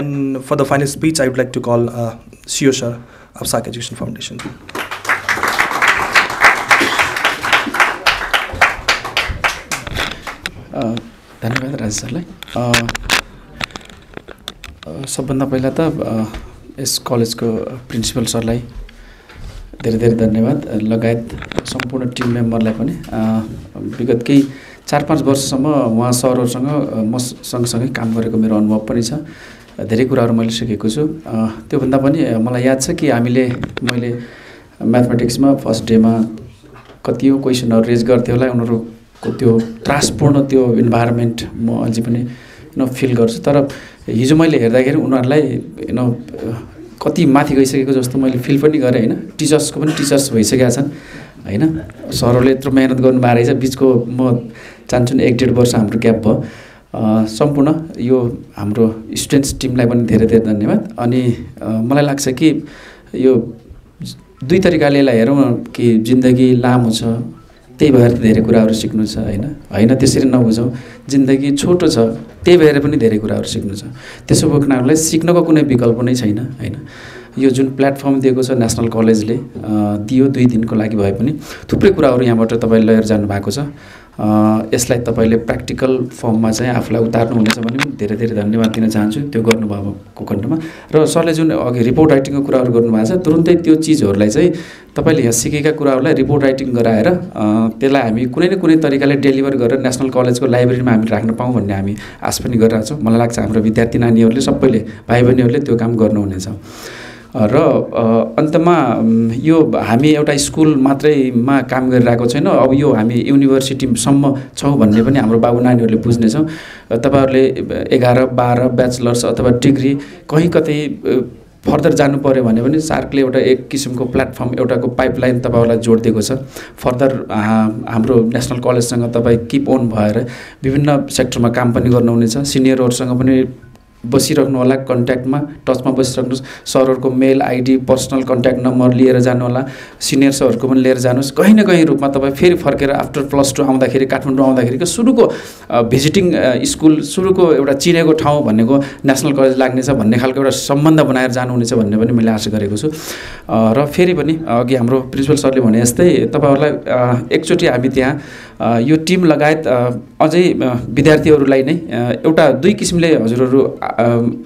And for the final speech, I would like to call uh, CEO Sir of SAC Education Foundation. अ, धन्यवाद राजेश सरलाई। A, a, सबभन्दा पहिला त यस कलेजको प्रिन्सिपल सरलाई धेरै धेरै धन्यवाद। लगायत सम्पूर्ण टिम मेम्बरलाई पनि विगत केही चार पाँच वर्षसम्म उहाँ सरहरूसँग म सँगसँगै काम गरेको मेरो अनुभव पनि छ। धेरै कुराहरू मैले सिकेको छु। त्योभन्दा पनि मलाई याद छ कि हामीले मैले म्याथमेटिक्समा फर्स्ट डेमा कतिौँ क्वेसनहरू रेज गर्थ्यो होला उनीहरूको त्यो त्रासपूर्ण त्यो इन्भाइरोमेन्ट म अझै पनि यु फिल गर्छु। तर हिजो मैले हेर्दाखेरि उनीहरूलाई यु कति माथि गइसकेको जस्तो मैले फिल पनि गरेँ होइन? टिचर्सको पनि टिचर्स भइसकेका छन् होइन? सरहरूले यत्रो मेहनत गर्नुभएको रहेछ बिचको म चाहन्छु नि एक डेढ वर्ष हाम्रो ग्याप भयो। सम्पूर्ण यो हाम्रो स्टुडेन्ट्स टिमलाई पनि धेरै धेरै धन्यवाद। अनि मलाई लाग्छ कि यो दुई तरिकाले यसलाई हेरौँ कि जिन्दगी लामो छ त्यही भएर धेरै कुराहरू सिक्नु छ होइन? होइन त्यसरी नबुझौँ। जिन्दगी छोटो छ त्यही भएर पनि धेरै कुराहरू सिक्नु छ। त्यसो भएको हुनाले सिक्नको कुनै विकल्प नै छैन होइन? यो जुन प्लेटफर्म दिएको छ नेसनल कलेजले दियो दुई दिनको लागि भए पनि। थुप्रै कुराहरू यहाँबाट तपाईँले लिएर जानुभएको छ। यसलाई तपाईँले प्र्याक्टिकल फर्ममा चाहिँ आफूलाई उतार्नुहुनेछ भने पनि धेरै धेरै धन्यवाद दिन चाहन्छु। त्यो गर्नुभएको खण्डमा। र सरले जुन अघि रिपोर्ट राइटिङको कुराहरू गर्नुभएको छ तुरुन्तै त्यो चिजहरूलाई चाहिँ तपाईँले यहाँ सिकेका कुराहरूलाई रिपोर्ट राइटिङ गराएर त्यसलाई हामी कुनै न कुनै तरिकाले डेलिभर गरेर नेसनल कलेजको लाइब्रेरीमा हामी राख्न पाऊँ भन्ने हामी आश पनि गरिरहेको छौँ मलाई लाग्छ हाम्रो विद्यार्थी नानीहरूले सबैले भाइ बहिनीहरूले त्यो काम गर्नुहुनेछ। र अन्तमा यो हामी एउटा स्कुल मात्रैमा काम गरिरहेको छैन। अब यो हामी युनिभर्सिटीसम्म छौँ भन्ने पनि हाम्रो बाबु नानीहरूले बुझ्नेछौँ। तपाईँहरूले एघार बाह्र ब्याचलर्स अथवा डिग्री कहीँ कतै फर्दर जानु पऱ्यो भने पनि सार्कले एउटा एक किसिमको प्लेटफर्म एउटाको पाइपलाइन तपाईँहरूलाई जोडिदिएको छ। फर्दर हाम्रो नेसनल कलेजसँग तपाईँ किप ओन भएर विभिन्न सेक्टरमा काम पनि गर्नुहुनेछ। सिनियरहरूसँग पनि बसिराख्नु होला कन्ट्याक्टमा टचमा बसिराख्नुहोस्। सरहरूको mail ID personal contact number लिएर जानु होला सिनियर सरहरूको पनि लिएर जानुहोस्। कहीँ न कहीँ रूपमा तपाईँ फेरि फर्केर आफ्टर प्लस टू आउँदाखेरि काठमाडौँ आउँदाखेरिको सुरुको भिजिटिङ स्कुल सुरुको एउटा चिनेको ठाउँ भनेको नेसनल कलेज लाग्नेछ भन्ने खालको एउटा सम्बन्ध बनाएर जानुहुनेछ भन्ने पनि मैले आशा गरेको छु। र फेरि पनि अघि हाम्रो प्रिन्सिपल सरले भने जस्तै तपाईँहरूलाई एकचोटि हामी त्यहाँ यो टिम लगायत अझै विद्यार्थीहरूलाई नै एउटा दुई किसिमले हजुरहरू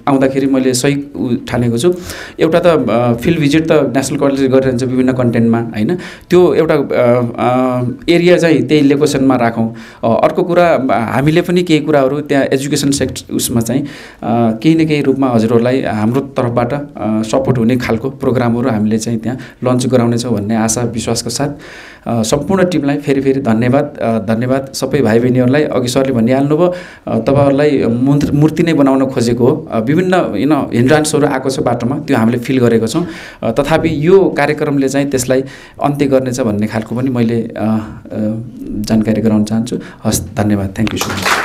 आउँदाखेरि मैले सही ठानेको छु। एउटा त फिल्ड भिजिट त नेसनल कलेजले गरिरहन्छ विभिन्न कन्टेन्टमा होइन? त्यो एउटा एरिया चाहिँ त्यही लोकेसनमा राखौँ। अर्को कुरा हामीले पनि केही कुराहरू त्यहाँ एजुकेसन सेक्ट उसमा चाहिँ केही न केही रूपमा हजुरहरूलाई हाम्रो तर्फबाट सपोर्ट हुने खालको प्रोग्रामहरू हामीले चाहिँ त्यहाँ लन्च गराउनेछौँ भन्ने आशा विश्वासको साथ। सम्पूर्ण टिमलाई फेरि फेरि धन्यवाद। धन्यवाद सबै भाइ बहिनीहरूलाई अघि सरले भनिहाल्नुभयो तपाईँहरूलाई मूर्ति नै बनाउन खोजेको हो। विभिन्न यु नो हिन्ड्रान्सहरू आएको छ बाटोमा त्यो हामीले फिल गरेको छौँ। तथापि यो कार्यक्रमले चाहिँ त्यसलाई अन्त्य गर्नेछ भन्ने खालको पनि मैले जानकारी गराउन चाहन्छु। हस् धन्यवाद। Thank you so much